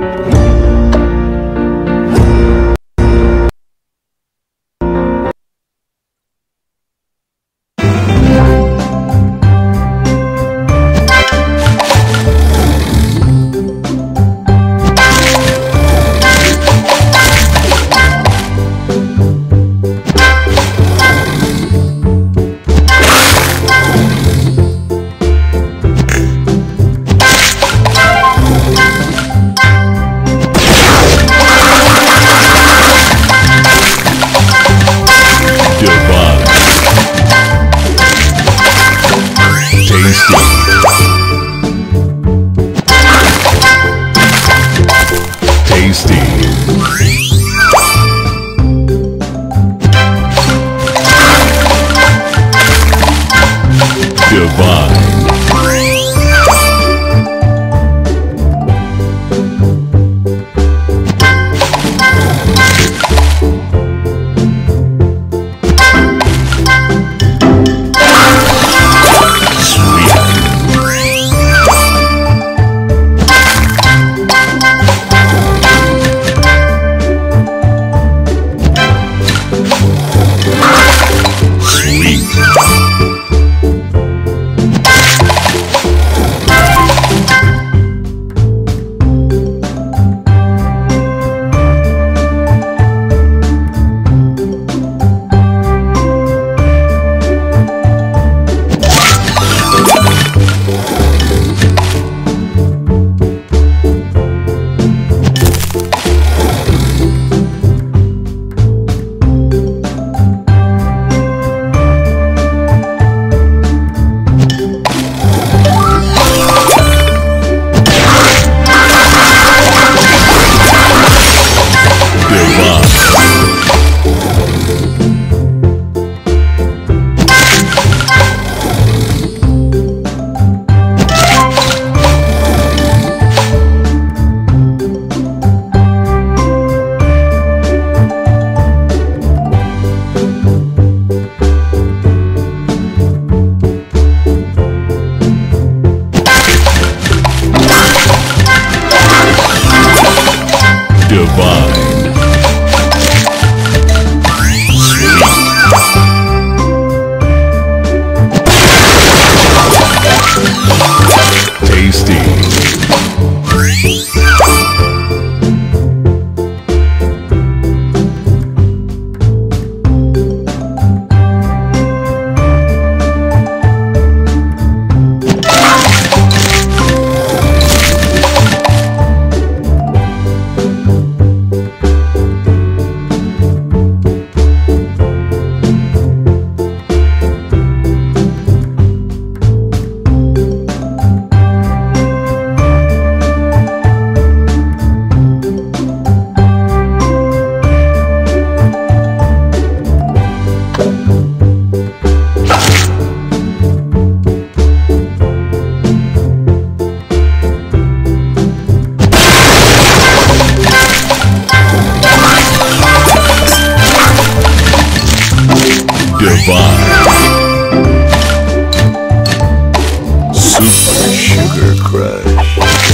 Divine. Divine. Thank you. Divine. Super Sugar Crush.